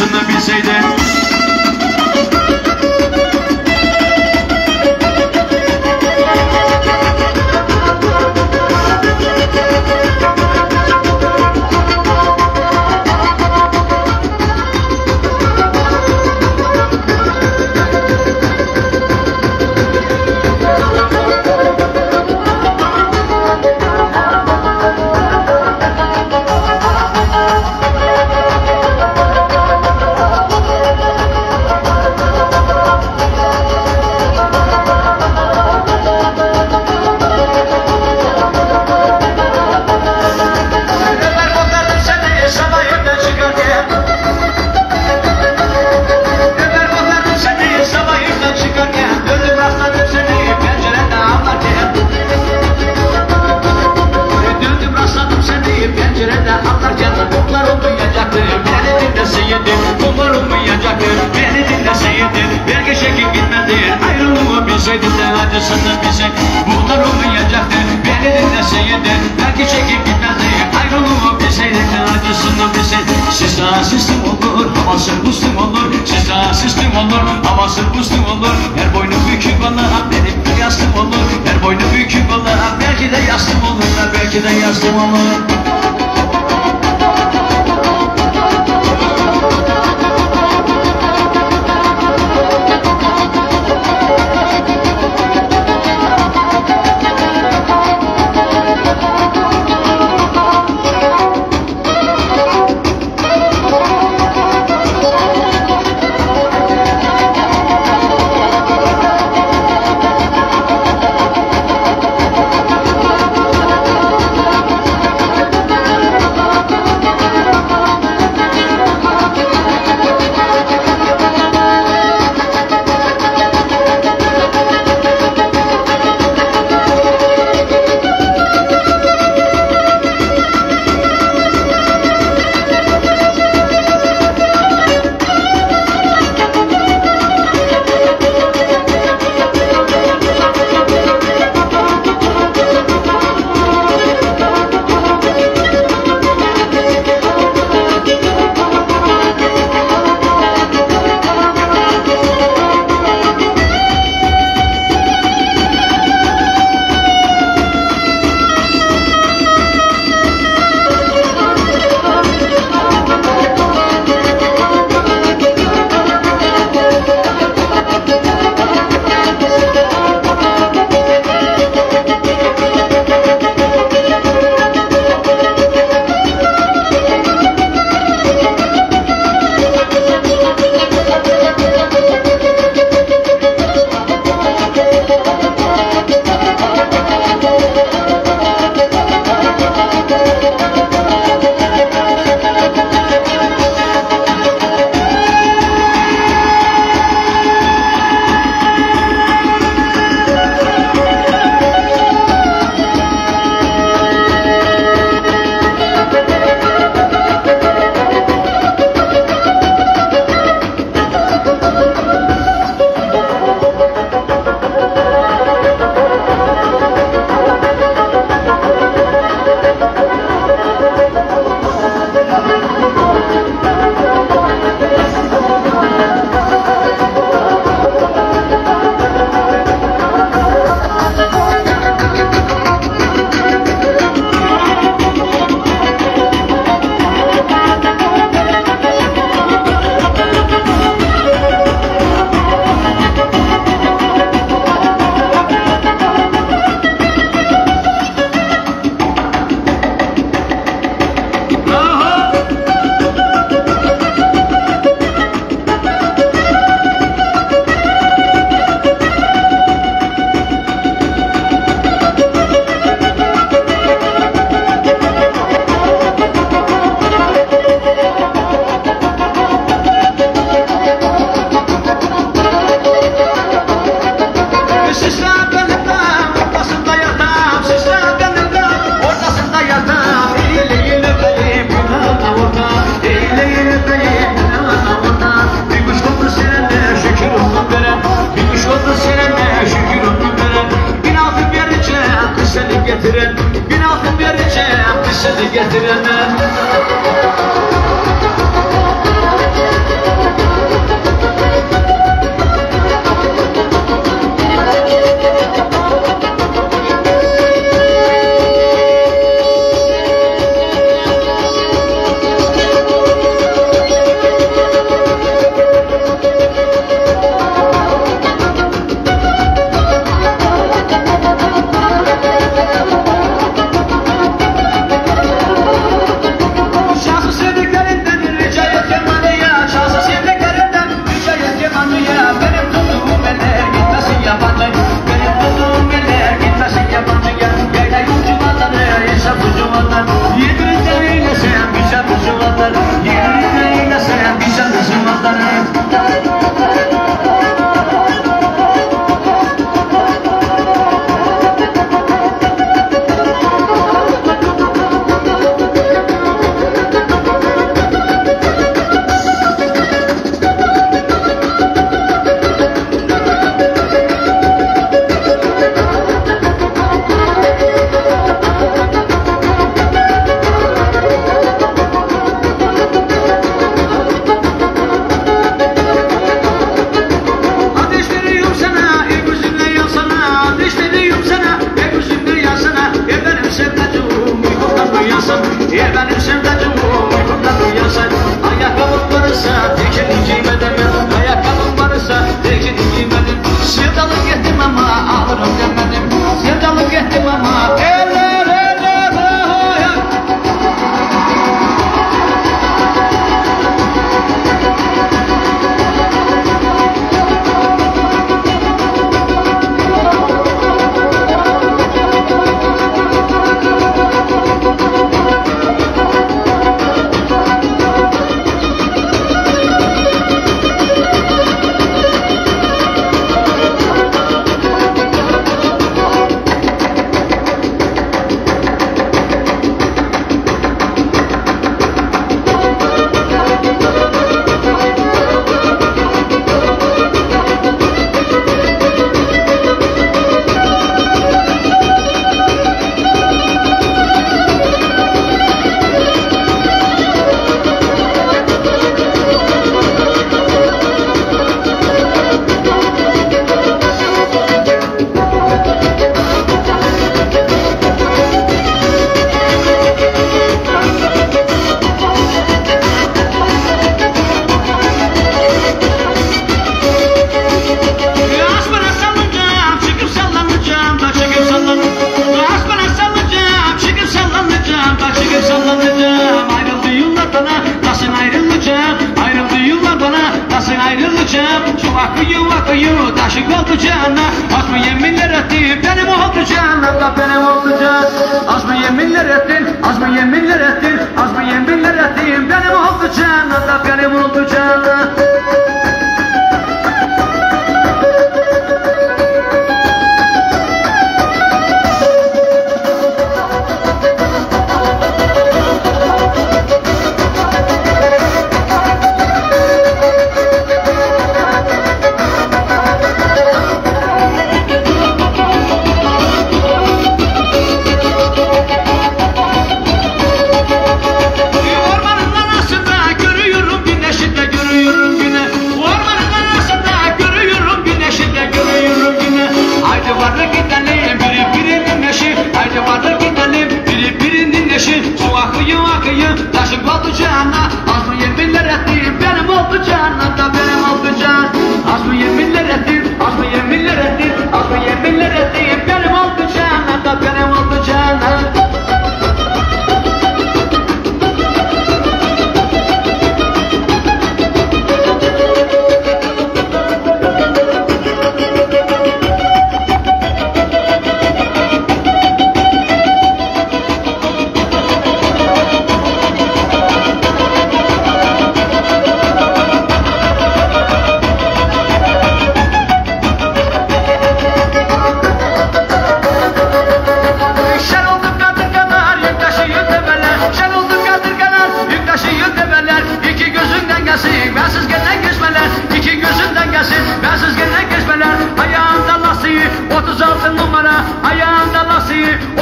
Daha acısını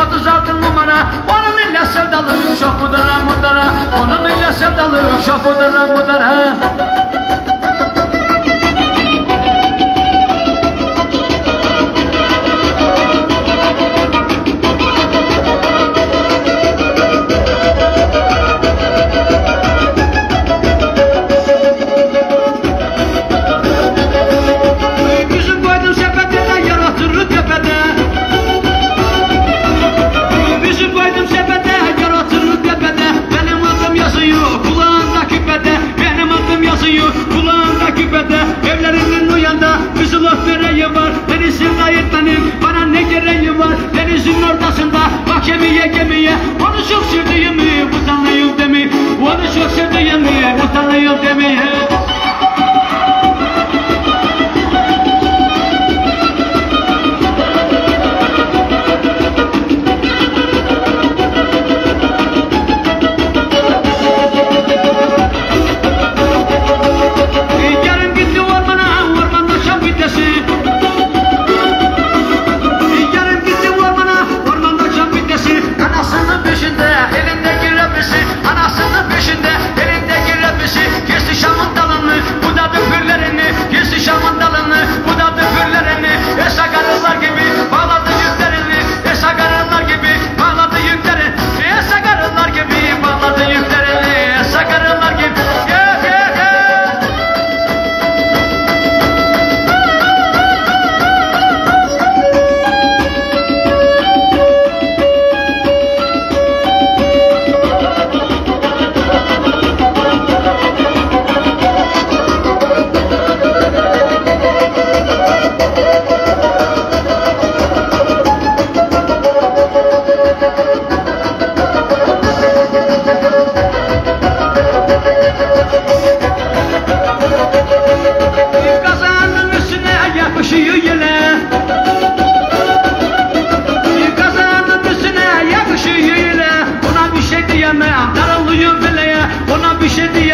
36 numara. Onun ile sevdalım şapıdara mudara. Onun ile sevdalım şapıdara mudara.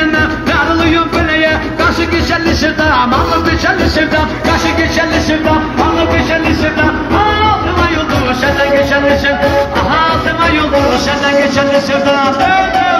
yerine Darılıyım fileye Kaşı geçerli sevdam Anlı geçerli sevdam Kaşı geçerli sevdam Anlı geçerli sevdam Altıma yoldu senden geçerli sevdam Altıma yoldu senden geçerli sevdam Öyle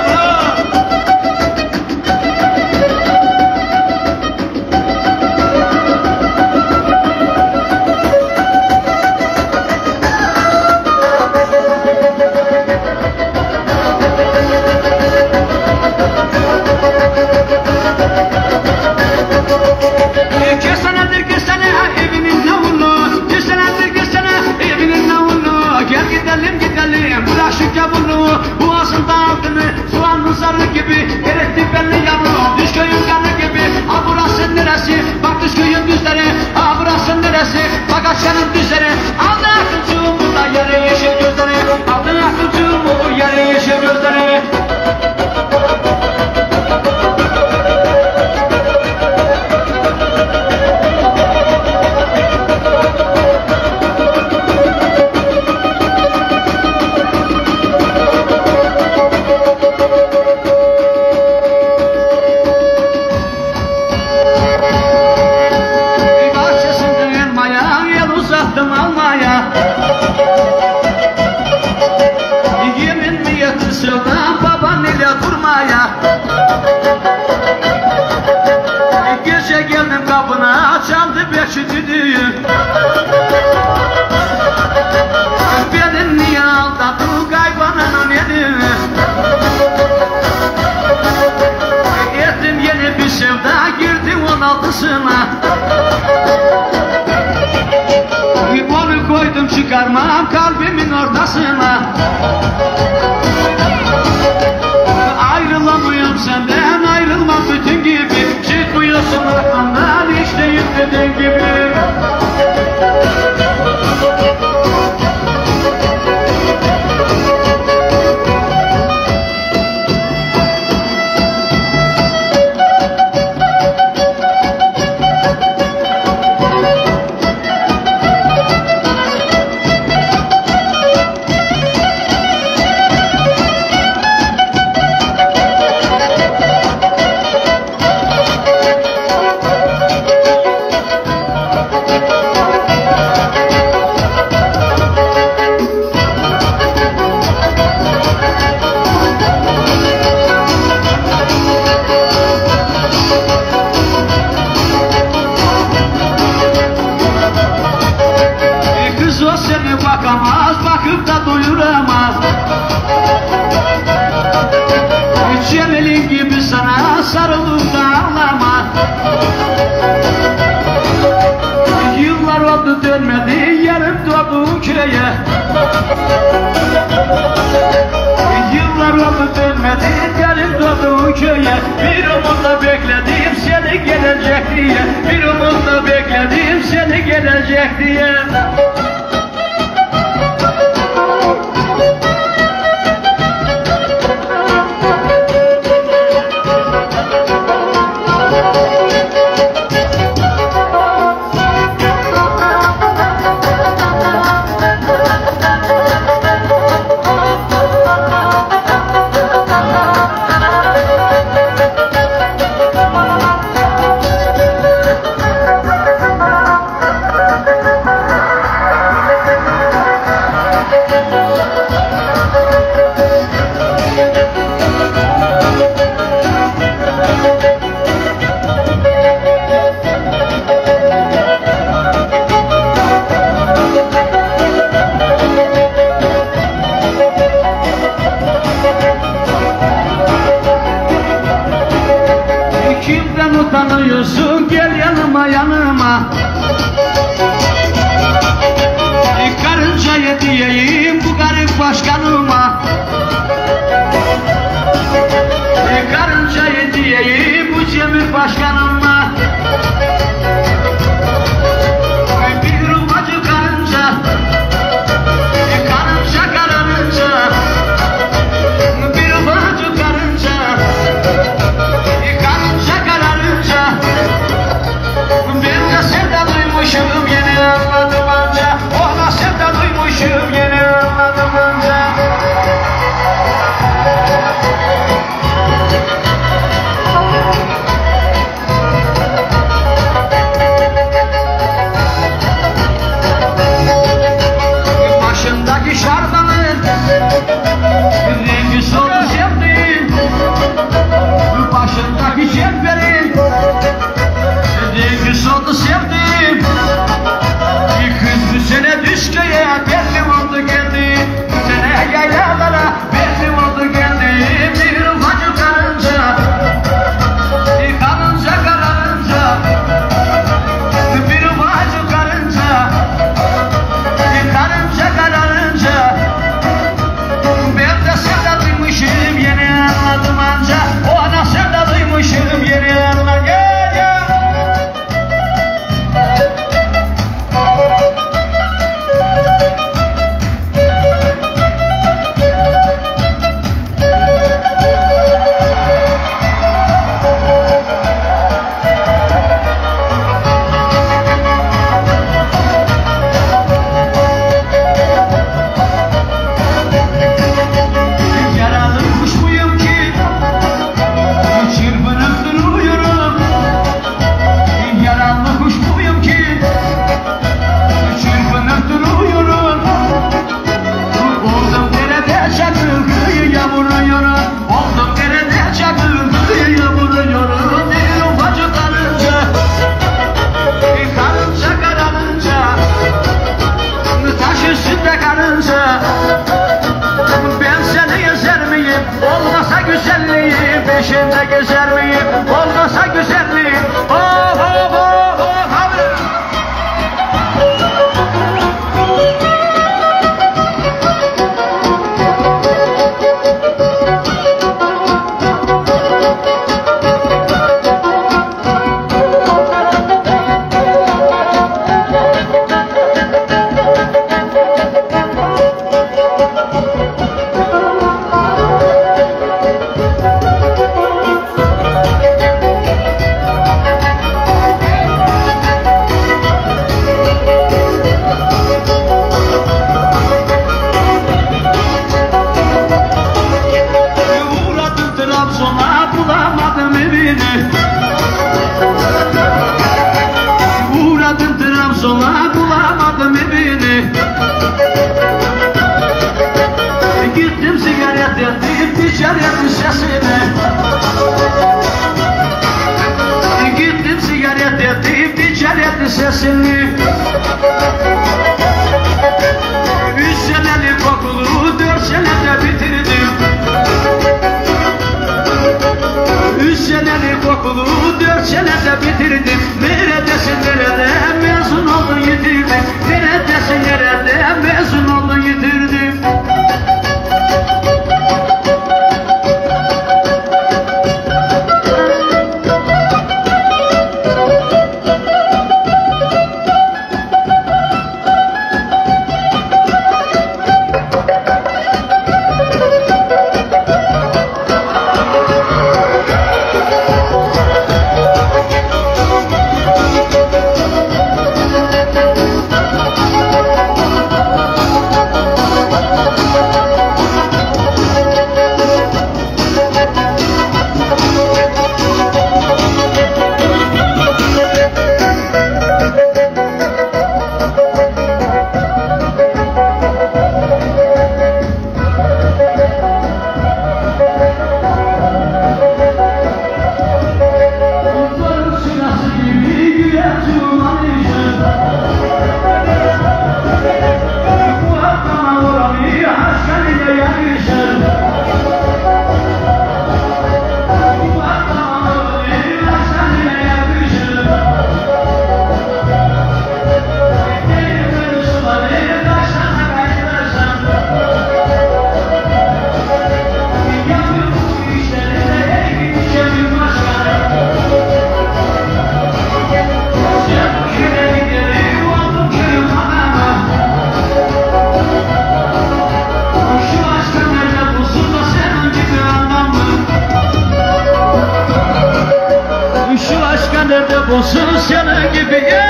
Yeah.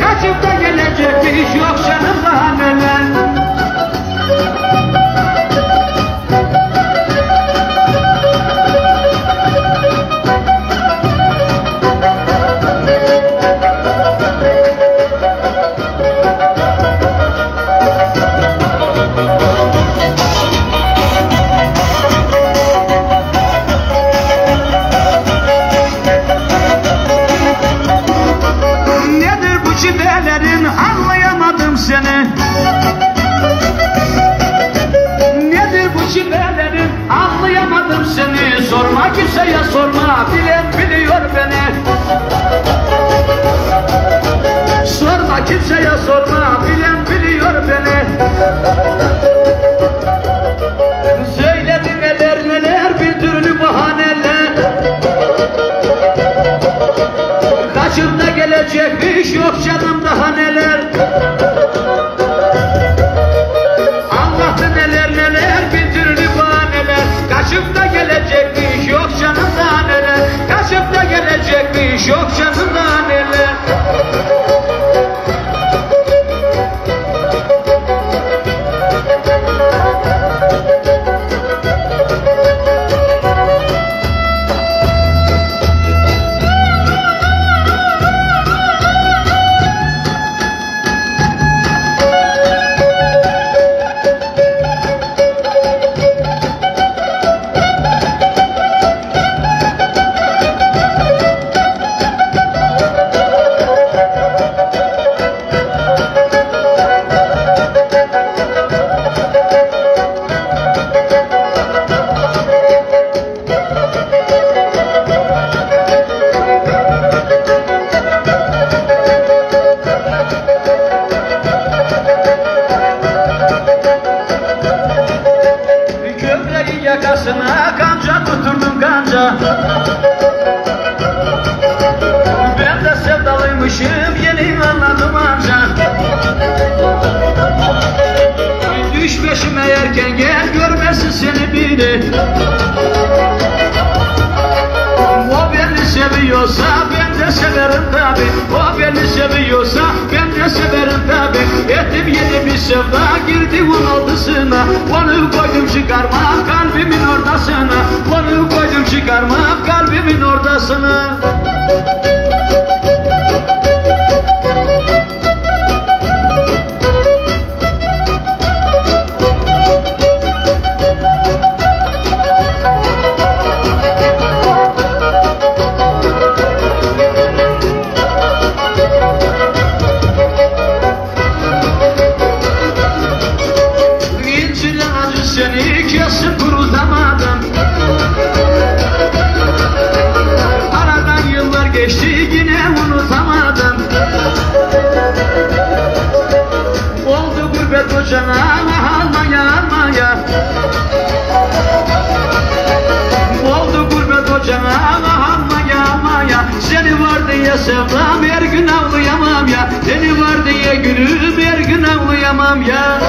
Kaçıp da gelecek bir iş yok canım daha neler? karma almaya almaya. Oldu gurbet ocağına almaya almaya. Seni var diye sevmem her gün avlayamam ya. Seni var diye gülüm her gün avlayamam ya.